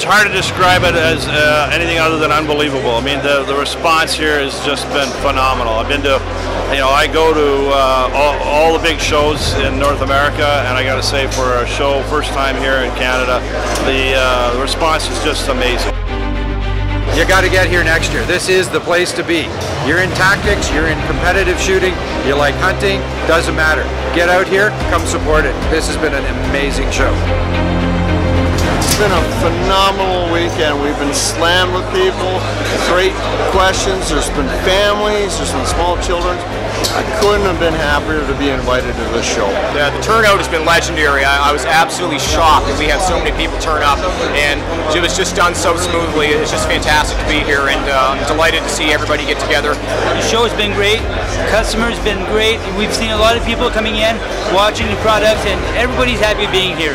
it's hard to describe it as uh, anything other than unbelievable. I mean, the, the response here has just been phenomenal. I've been to, you know, I go to uh, all, all, the big shows in North America, and I got to say, for a show first time here in Canada, the, uh, the response is just amazing. You got to get here next year. This is the place to be. You're in tactics, you're in competitive shooting, you like hunting, doesn't matter. Get out here, come support it. This has been an amazing show been a phenomenal weekend. We've been slammed with people, great questions. There's been families, there's been small children. I couldn't have been happier to be invited to this show. Yeah, the turnout has been legendary. I, I was absolutely shocked that we had so many people turn up, and it was just done so smoothly. It's just fantastic to be here, and uh, I'm delighted to see everybody get together. The show has been great. Customers been great. We've seen a lot of people coming in, watching the products, and everybody's happy being here.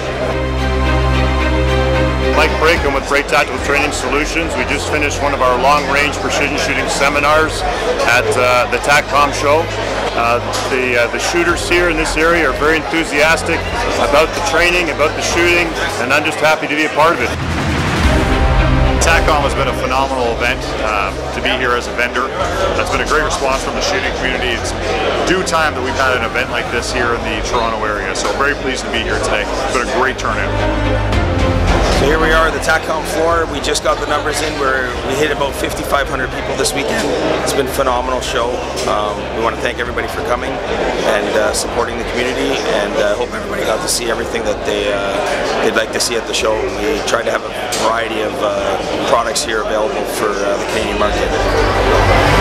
Mike Brake, I'm with Brake Tactical Training Solutions. We just finished one of our long-range precision shooting seminars at uh, the TACCOM show. Uh, the, uh, the shooters here in this area are very enthusiastic about the training, about the shooting, and I'm just happy to be a part of it. TACCOM has been a phenomenal event uh, to be here as a vendor. That's been a great response from the shooting community. It's due time that we've had an event like this here in the Toronto area, so very pleased to be here today. It's been a great turnout. The TACCOM floor. We just got the numbers in. Where we hit about 5,500 people this weekend. It's been a phenomenal show. Um, we want to thank everybody for coming and uh, supporting the community, and I uh, hope everybody got to see everything that they uh, they'd like to see at the show. We tried to have a variety of uh, products here available for uh, the Canadian market.